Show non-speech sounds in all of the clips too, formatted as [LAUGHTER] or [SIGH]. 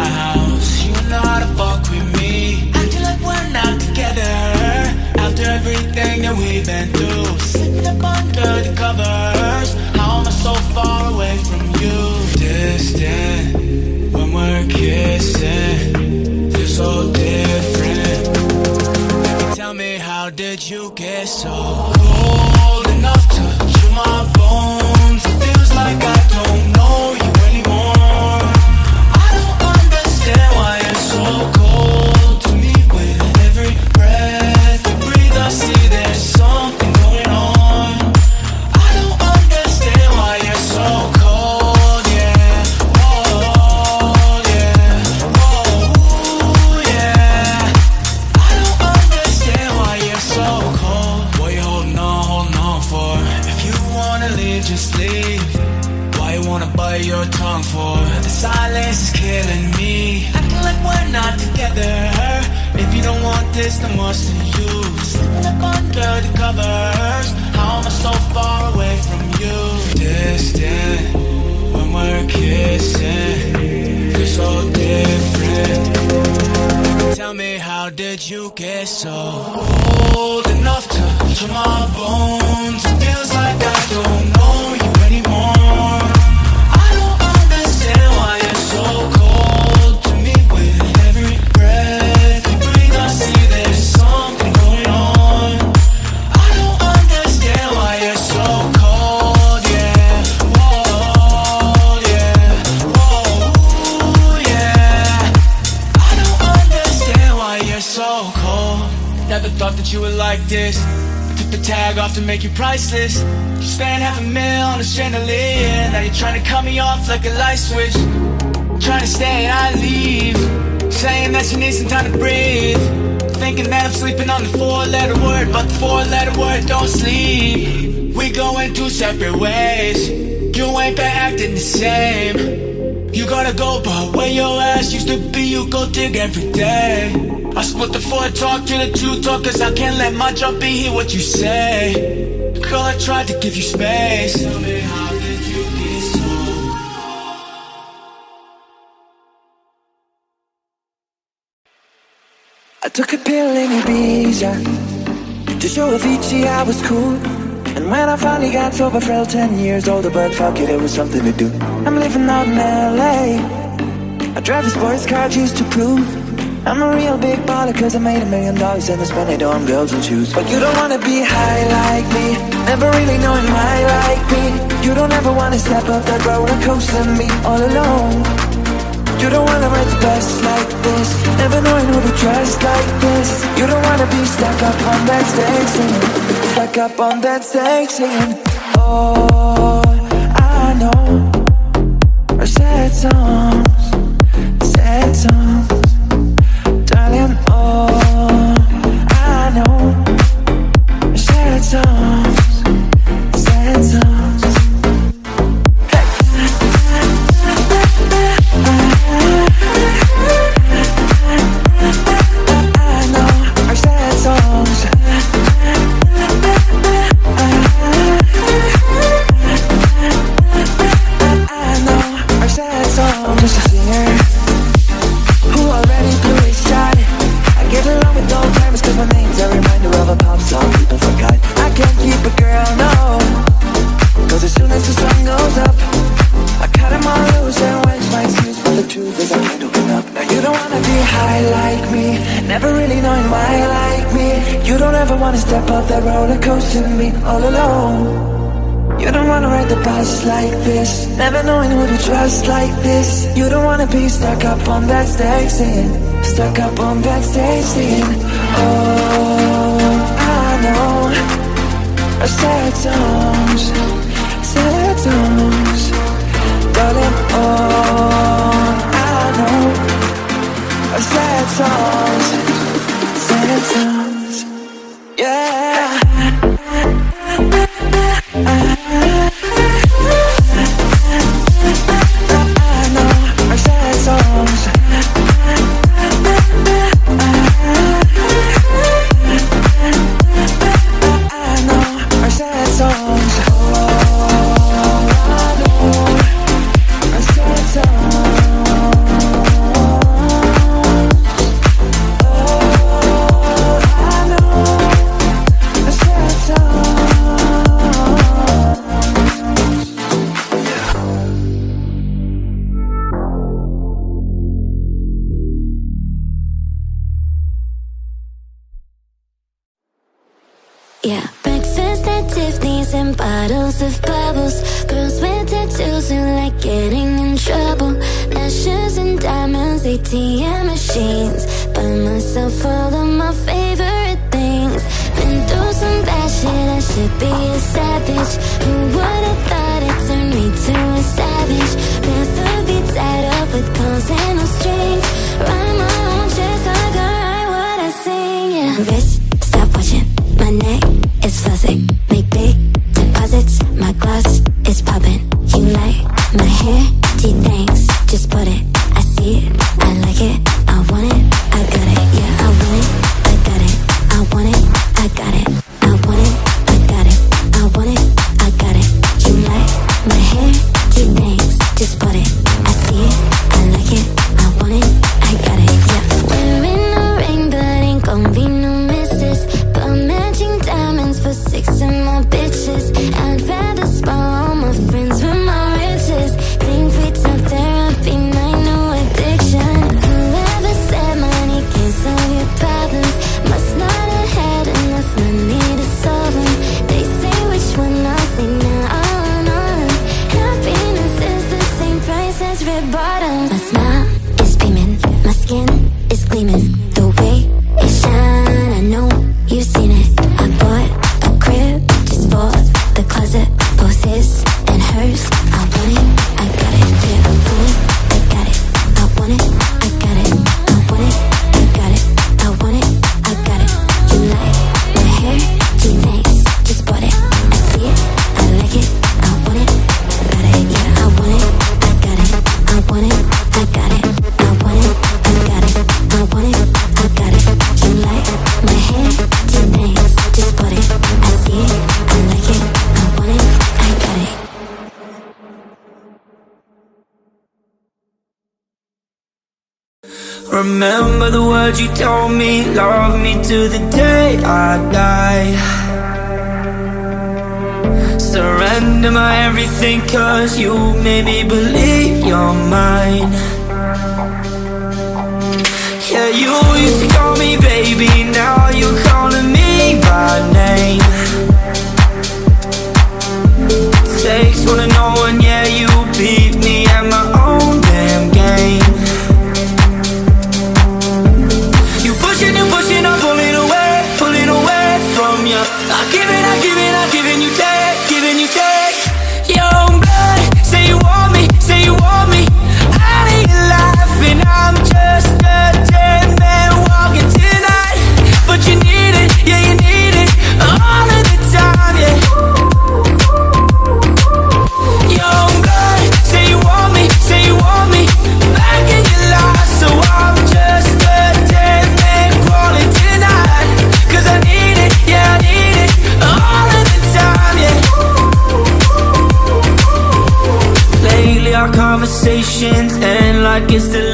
my house. You know how to fuck with me. Acting like we're not together. After everything that we've been through. Slipping up under the covers. How am I so far away from you? Distant. When we're kissing Feels so different. Baby, tell me how did you get so cold? you get so old enough to touch my bones? It feels like I don't know. you're priceless. You spend half a mil on a chandelier. Now you're trying to cut me off like a light switch. Trying to stay and I leave. Saying that you need some time to breathe. Thinking that I'm sleeping on the four-letter word But the four-letter word don't sleep. We going two separate ways. You ain't been acting the same. You gotta go by where your ass used to be, you go dig every day. I split the four talk to the two talk, cause I can't let my job be hear what you say. Girl, I tried to give you space. Tell me how did you so I took a pill in Ibiza To show Avicii I was cool and when I finally got sober, felt 10 years older, but fuck it, it was something to do. I'm living out in LA. I drive a sports car just to prove I'm a real big baller cause I made a million dollars and I spent it on girls and shoes. But you don't wanna be high like me, never really knowing why like me. You don't ever wanna step up that roller coaster and be all alone. You don't wanna write the best like this. Never knowing who to trust like this. You don't wanna be stuck up on that stage singing Stuck up on that stage singing Oh, I know. Sad songs, sad songs Darling, oh. backstage scene Stuck up on backstage scene Oh, I know. Sad songs Sad songs Darling, oh, I know Sad songs Sad songs Yeah. You told me, love me to the day I die. Surrender my everything cause you made me believe you're mine. Yeah, you used to call me baby, now you're calling me by name. Takes one to know one, yeah, you beat me at my it's the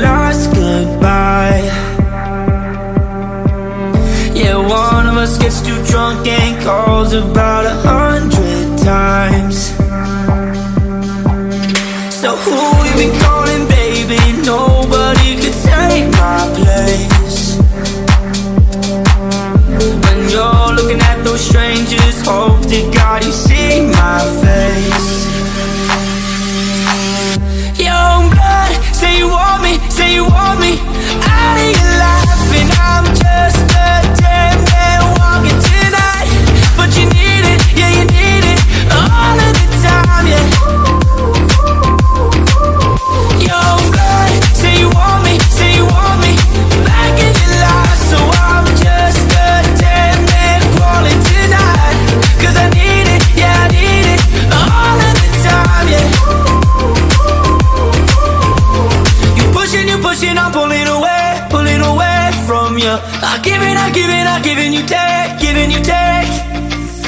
Giving, I'm giving, I'm giving you take, giving you take.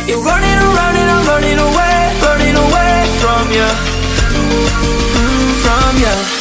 You're running around and I'm running away, running away from you, mm, from you.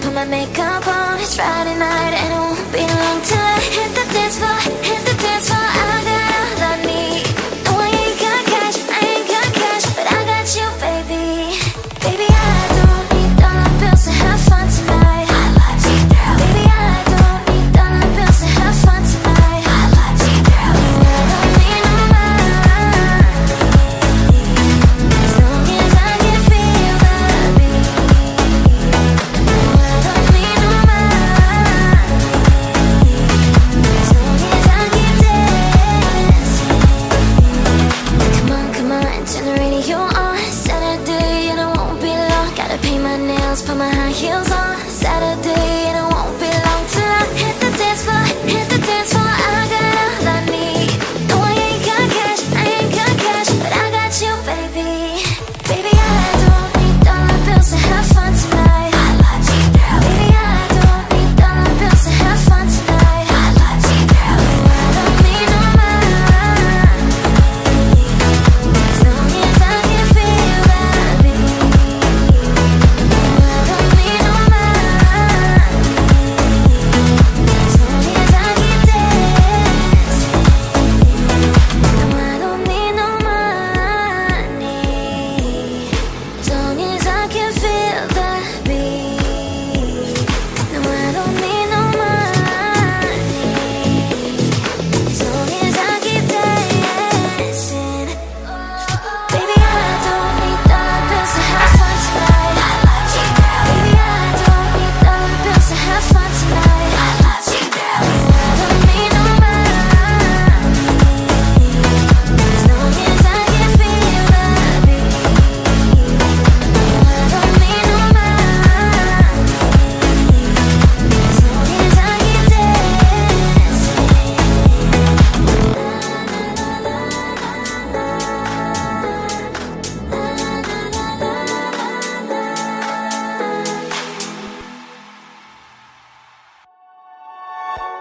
put my makeup on. It's Friday night and it won't be long time.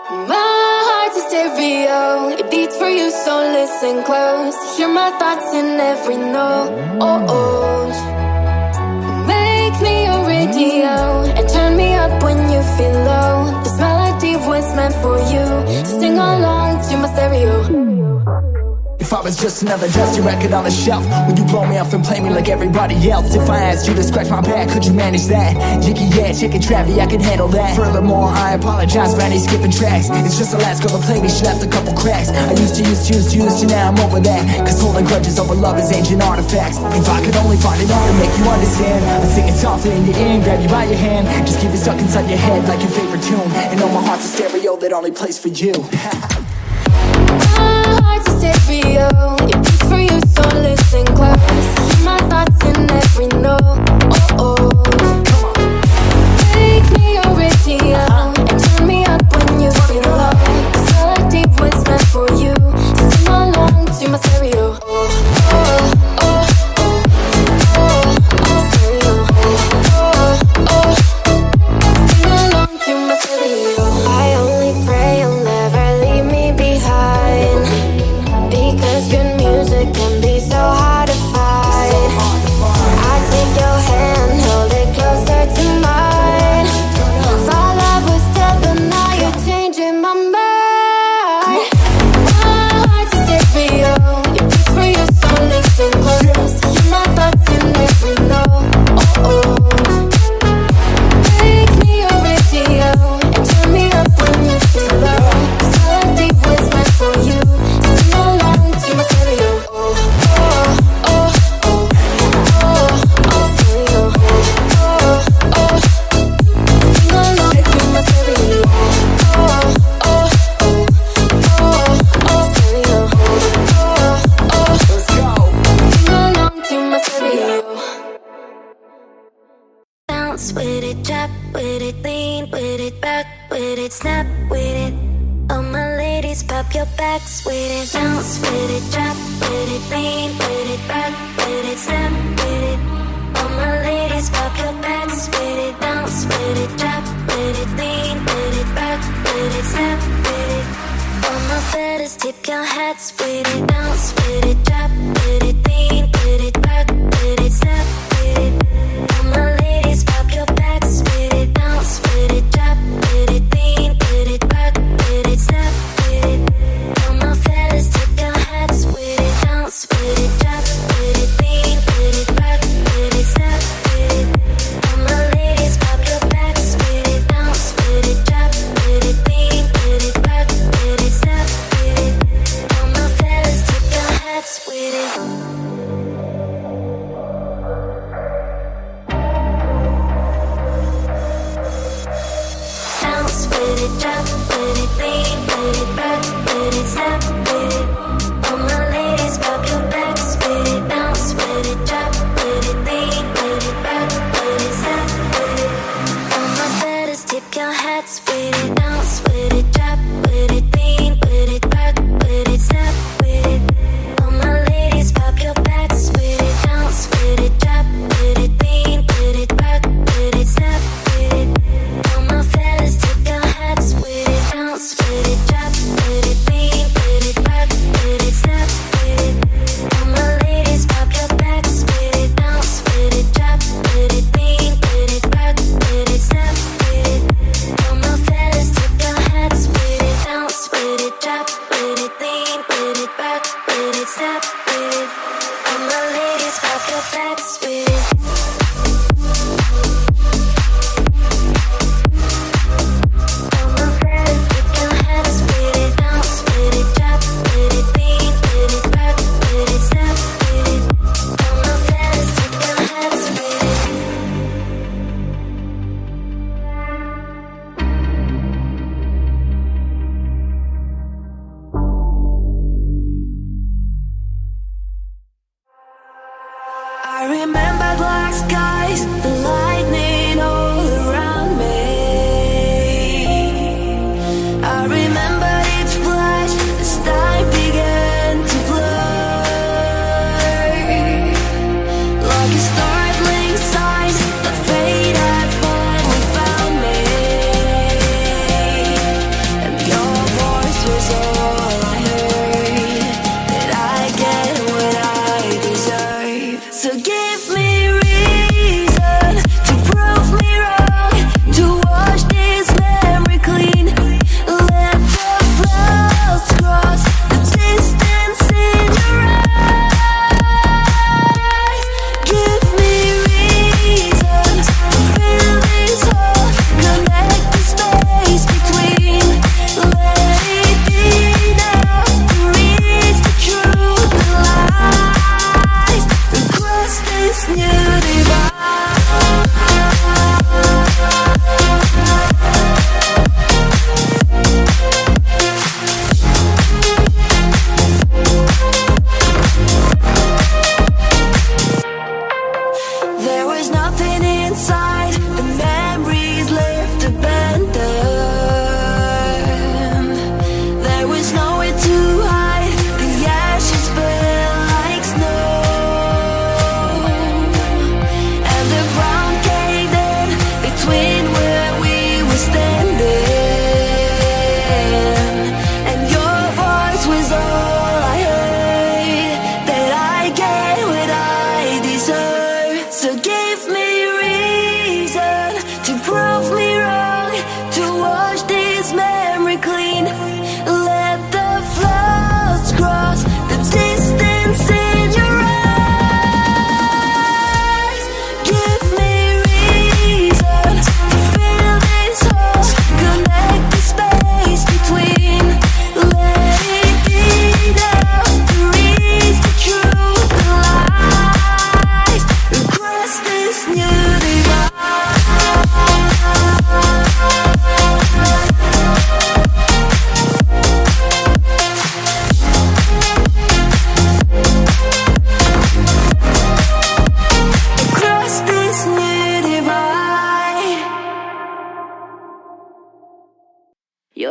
My heart's a stereo, it beats for you, so listen close. Hear my thoughts in every note. Oh, oh. Make me a radio and turn me up when you feel low. This melody was meant for you, so sing along to my stereo. If I was just another dusty record on the shelf. Would you blow me off and play me like everybody else? If I asked you to scratch my back, could you manage that? Yicky yeah, check it Travie, I can handle that. Furthermore, I apologize for any skipping tracks. It's just the last couple play me, she left a couple cracks. I used to, used to, used to, used to, now I'm over that. Cause holding grudges over love is ancient artifacts. If I could only find it all to make you understand. I'd sing it softly in your ear grab you by your hand. Just keep it stuck inside your head like your favorite tune. And know my heart's a stereo that only plays for you. [LAUGHS] stereo. You peek through your soul, listen close. Hear my thoughts in every note.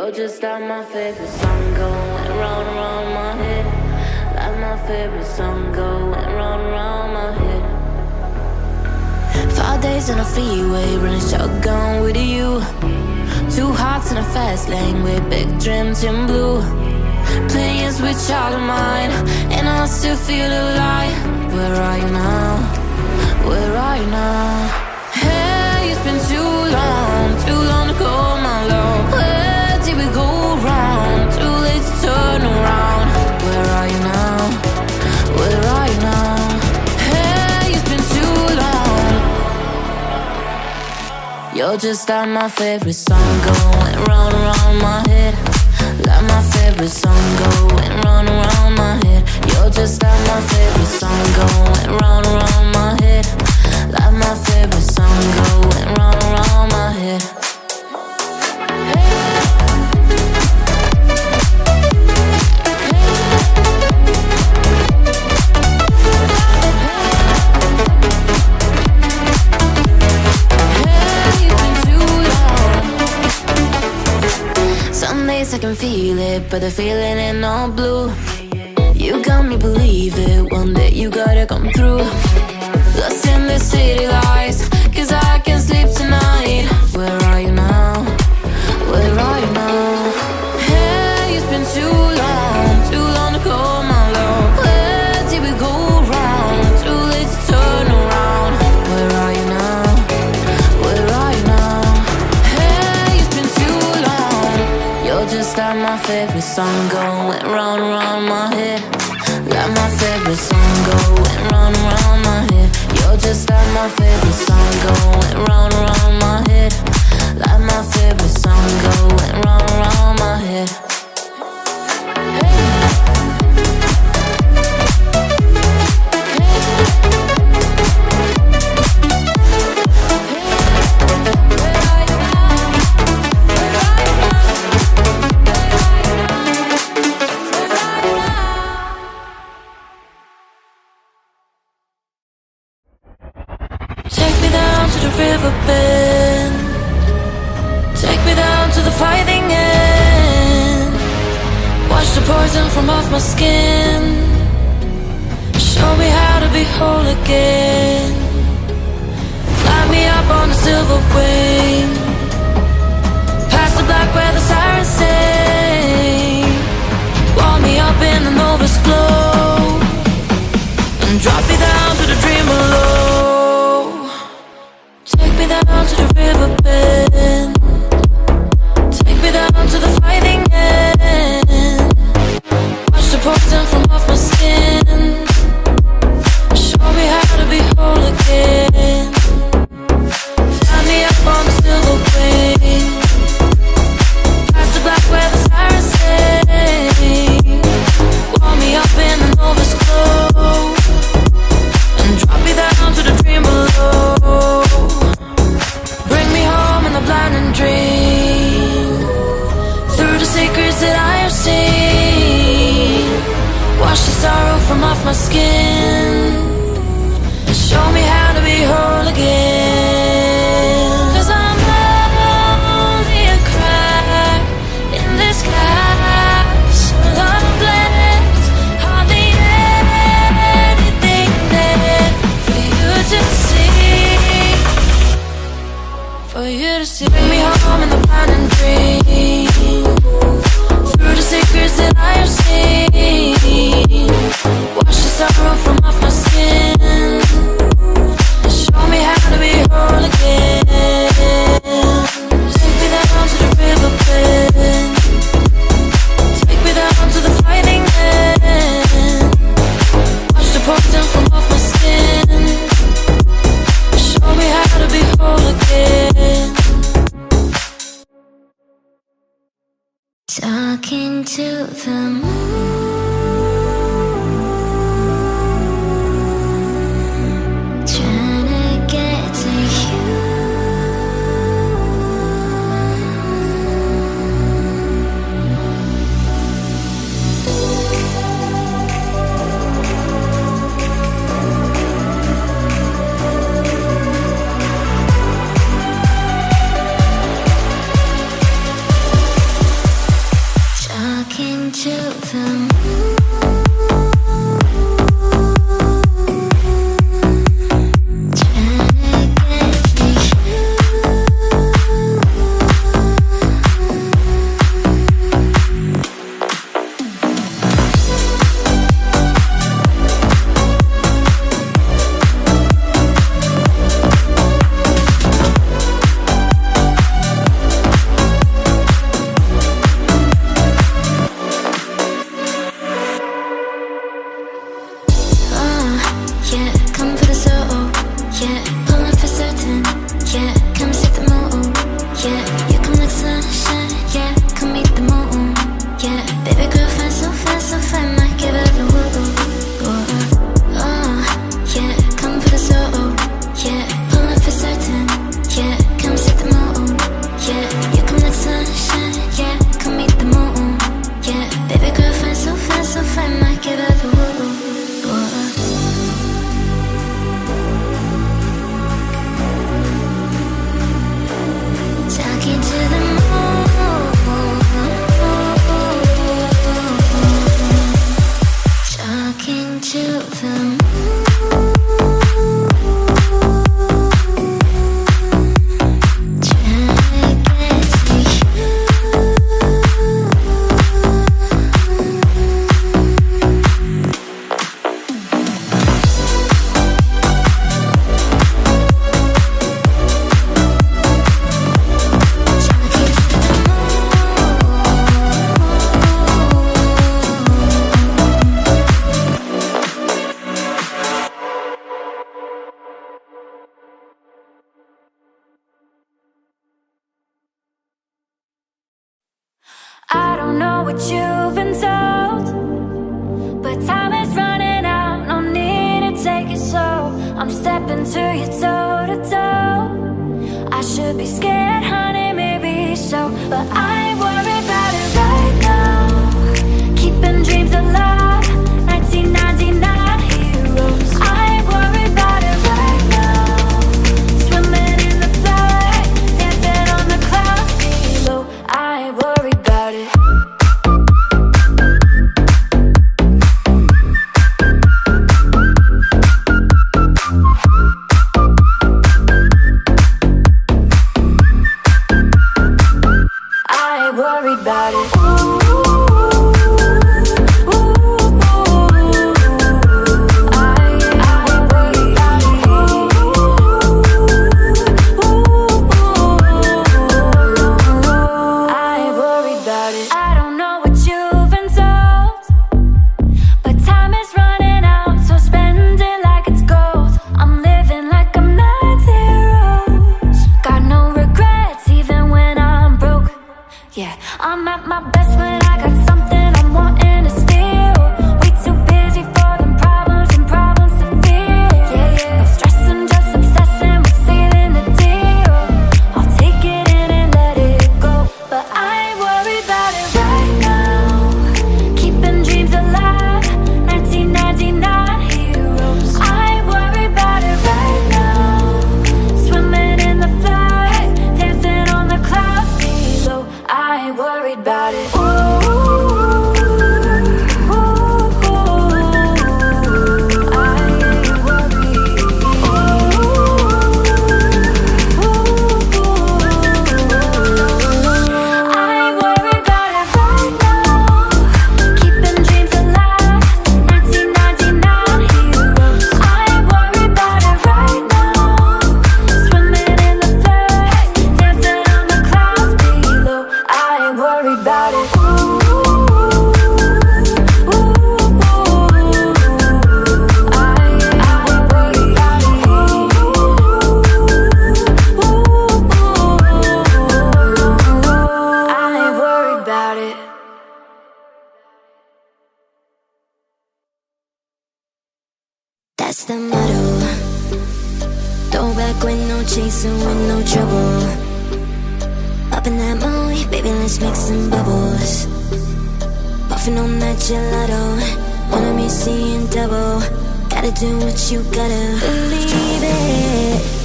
You're just like my favorite song going round around my head. Like my favorite song going round around my head. Five days in a freeway, running shotgun with you. Two hearts in a fast lane with big dreams in blue. Playing with all of mine, and I still feel alive. Where are you now? Where are you now? You're just like my favorite song going round around my head. Like my favorite song going round around my head. You're just like my favorite song going round around my head. Like my favorite song going round around my head. Some days I can feel it, but the feeling ain't all blue. You got me believe it, one day you gotta come through. Lost in the city lights, cause I can't sleep tonight. Where are you now? Song going round around my head. Like my favorite song going round around my head. You're just like my favorite song going round around silver wing. My skin. Show me how to be whole again. Cause I'm only a crack in this castle of bliss. Hardly anything there for you to see. For you to see. Bring me home in the blinding dream. Through the secrets that I have seen. what you've been told. But time is running out, no need to take it slow. I'm stepping to your toe to toe. I should be scared, honey, maybe so, but I. bubbles Puffin' on that gelato. Wanna be seeing double. Gotta do what you gotta. Believe it.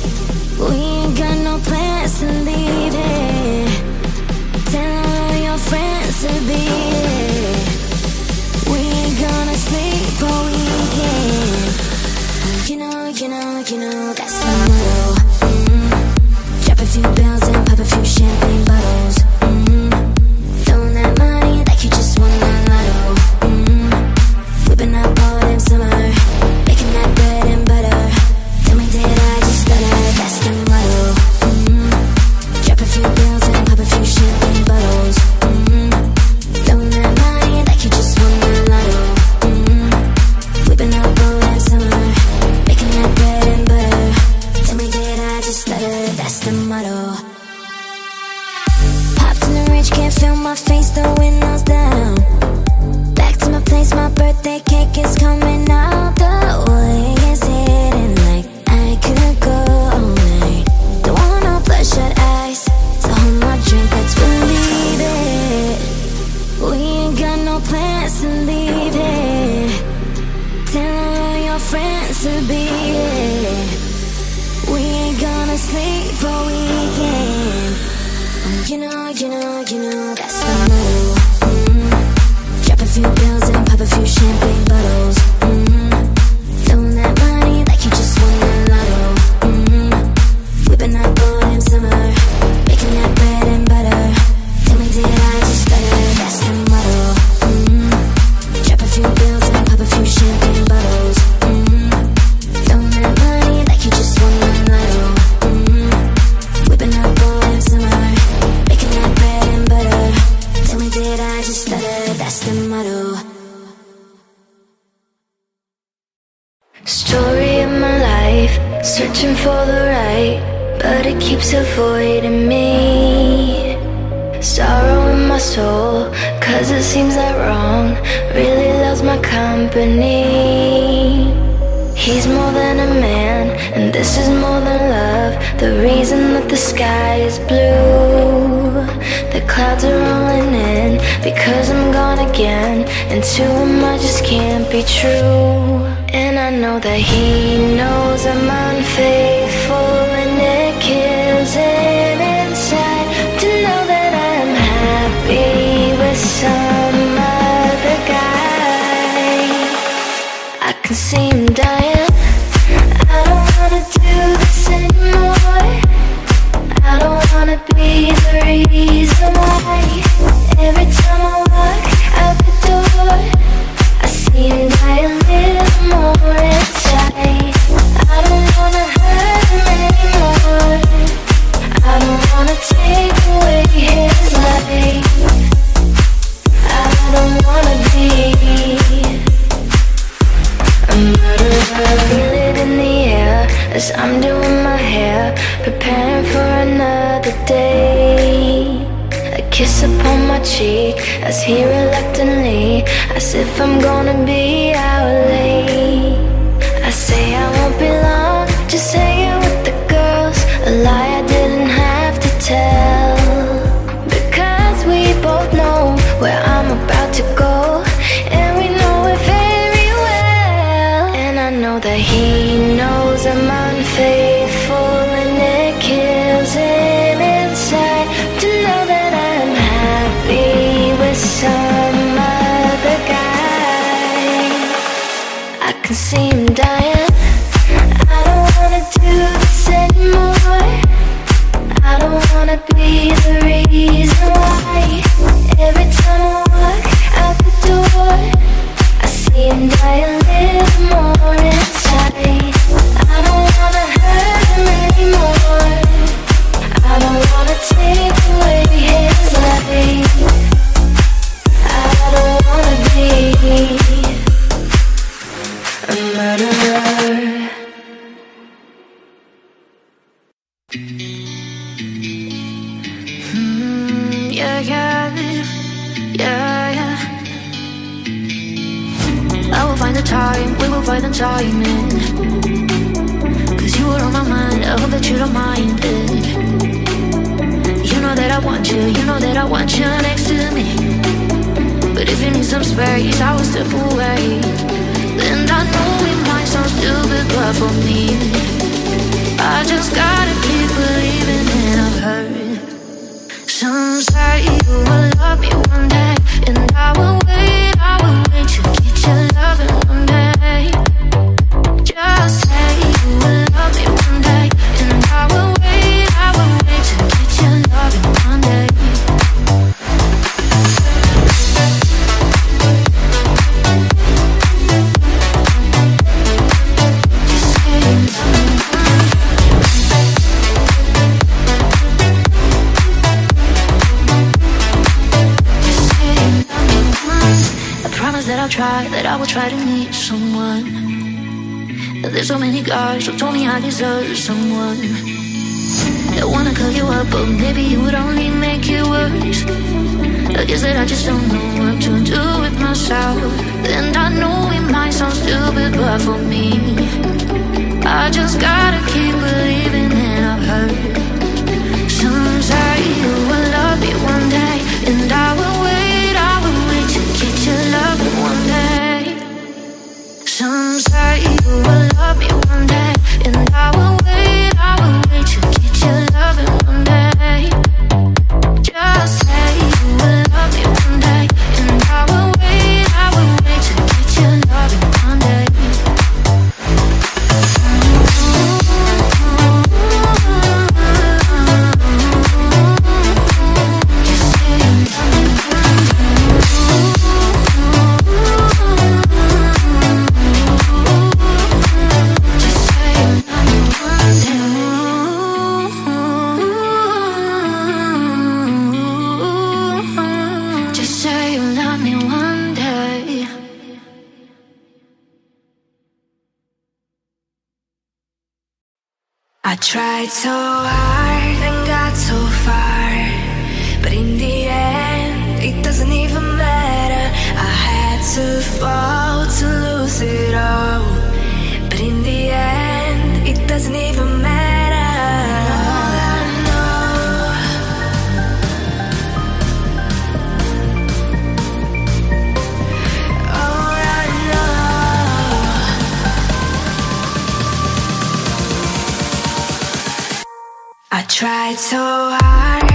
April weekend. You know, you know, you know that. seem dying. I don't wanna do this anymore. I don't wanna be the reason why. Every time I walk out the door I see him die a little more inside. I don't wanna hurt him anymore. I don't wanna take away his life. I don't wanna be As I'm doing my hair, preparing for another day. A kiss upon my cheek, as he reluctantly as if I'm gonna be out late. try that I will try to meet someone. There's so many guys who told me I deserve someone. I wanna call you up, but maybe it would only make it worse. I guess that I just don't know what to do with myself. And I know it might sound stupid, but for me, I just gotta keep believing that I've. Sometimes I. will love me one day. I tried so hard and got so tried so hard.